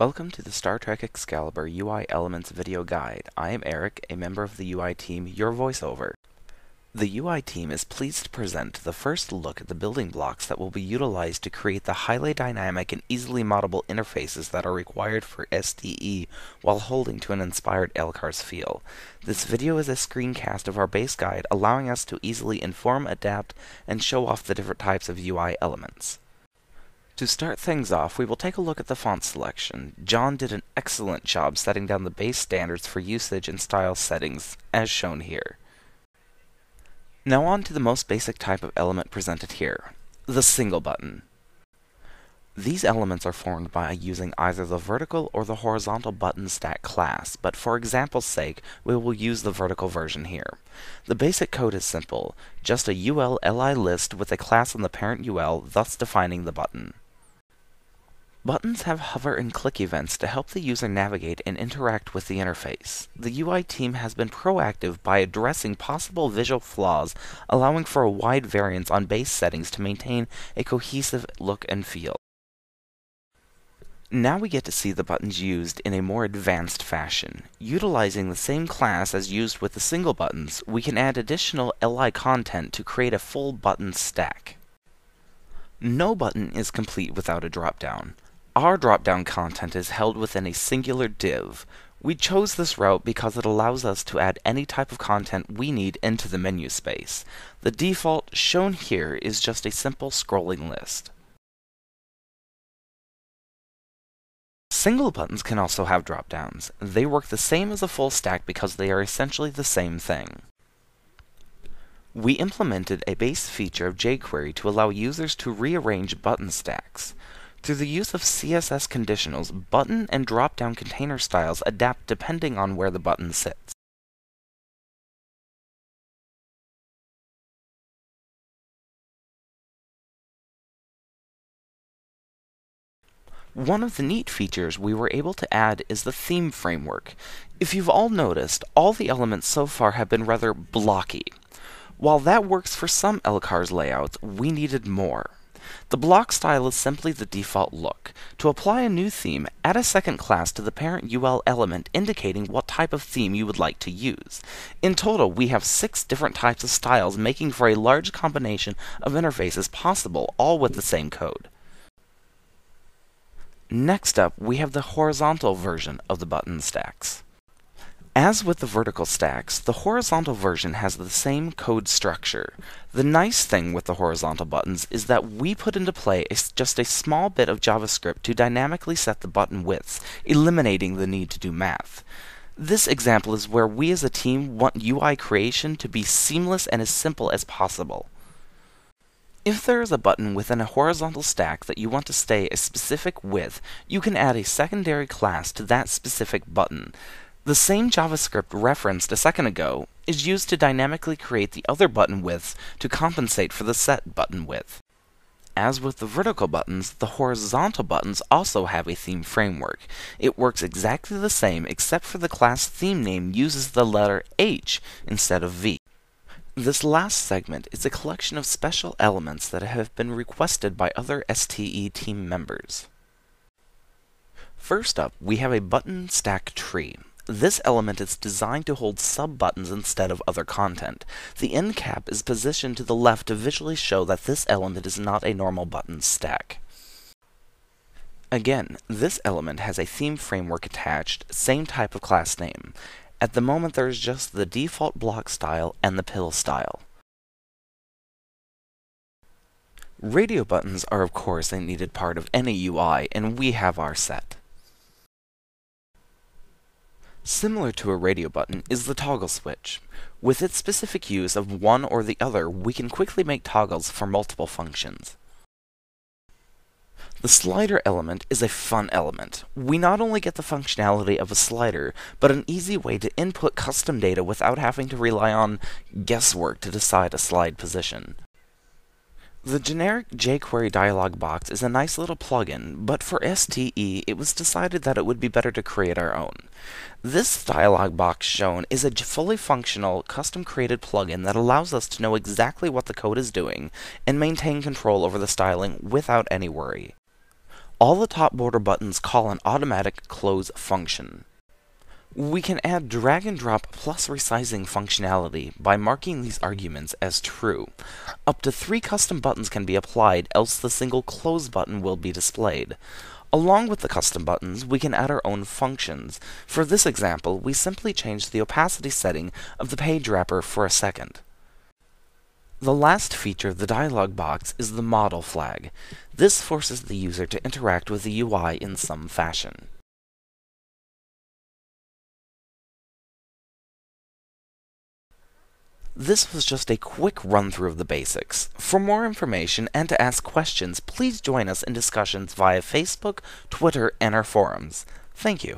Welcome to the Star Trek Excalibur UI Elements video guide. I am Eric, a member of the UI team, your voiceover. The UI team is pleased to present the first look at the building blocks that will be utilized to create the highly dynamic and easily moddable interfaces that are required for STE while holding to an inspired LCARS feel. This video is a screencast of our base guide, allowing us to easily inform, adapt, and show off the different types of UI elements. To start things off, we will take a look at the font selection. John did an excellent job setting down the base standards for usage and style settings, as shown here. Now on to the most basic type of element presented here, the single button. These elements are formed by using either the vertical or the horizontal button stack class, but for example's sake, we will use the vertical version here. The basic code is simple, just a UL li list with a class on the parent UL, thus defining the button. Buttons have hover and click events to help the user navigate and interact with the interface. The UI team has been proactive by addressing possible visual flaws, allowing for a wide variance on base settings to maintain a cohesive look and feel. Now we get to see the buttons used in a more advanced fashion. Utilizing the same class as used with the single buttons, we can add additional LI content to create a full button stack. No button is complete without a dropdown. Our drop-down content is held within a singular div. We chose this route because it allows us to add any type of content we need into the menu space. The default shown here is just a simple scrolling list. Single buttons can also have drop-downs. They work the same as a full stack because they are essentially the same thing. We implemented a base feature of jQuery to allow users to rearrange button stacks. Through the use of CSS conditionals, button and drop-down container styles adapt depending on where the button sits. One of the neat features we were able to add is the theme framework. If you've all noticed, all the elements so far have been rather blocky. While that works for some LCARS layouts, we needed more. The block style is simply the default look. To apply a new theme, add a second class to the parent UL element indicating what type of theme you would like to use. In total, we have six different types of styles making for a large combination of interfaces possible, all with the same code. Next up, we have the horizontal version of the button stacks. As with the vertical stacks, the horizontal version has the same code structure. The nice thing with the horizontal buttons is that we put into play a, just a small bit of JavaScript to dynamically set the button widths, eliminating the need to do math. This example is where we as a team want UI creation to be seamless and as simple as possible. If there is a button within a horizontal stack that you want to stay a specific width, you can add a secondary class to that specific button. The same JavaScript referenced a second ago is used to dynamically create the other button widths to compensate for the set button width. As with the vertical buttons, the horizontal buttons also have a theme framework. It works exactly the same except for the class theme name uses the letter H instead of V. This last segment is a collection of special elements that have been requested by other STE team members. First up, we have a button stack tree. This element is designed to hold sub-buttons instead of other content. The end cap is positioned to the left to visually show that this element is not a normal button stack. Again, this element has a theme framework attached, same type of class name. At the moment there is just the default block style and the pill style. Radio buttons are of course a needed part of any UI, and we have our set. Similar to a radio button is the toggle switch. With its specific use of one or the other, we can quickly make toggles for multiple functions. The slider element is a fun element. We not only get the functionality of a slider, but an easy way to input custom data without having to rely on guesswork to decide a slide position. The generic jQuery dialog box is a nice little plugin, but for STE it was decided that it would be better to create our own. This dialog box shown is a fully functional, custom created plugin that allows us to know exactly what the code is doing and maintain control over the styling without any worry. All the top border buttons call an automatic close function. We can add drag and drop plus resizing functionality by marking these arguments as true. Up to three custom buttons can be applied, else the single close button will be displayed. Along with the custom buttons, we can add our own functions. For this example, we simply change the opacity setting of the page wrapper for a second. The last feature of the dialog box is the model flag. This forces the user to interact with the UI in some fashion. This was just a quick run through of the basics. For more information and to ask questions, please join us in discussions via Facebook, Twitter, and our forums. Thank you.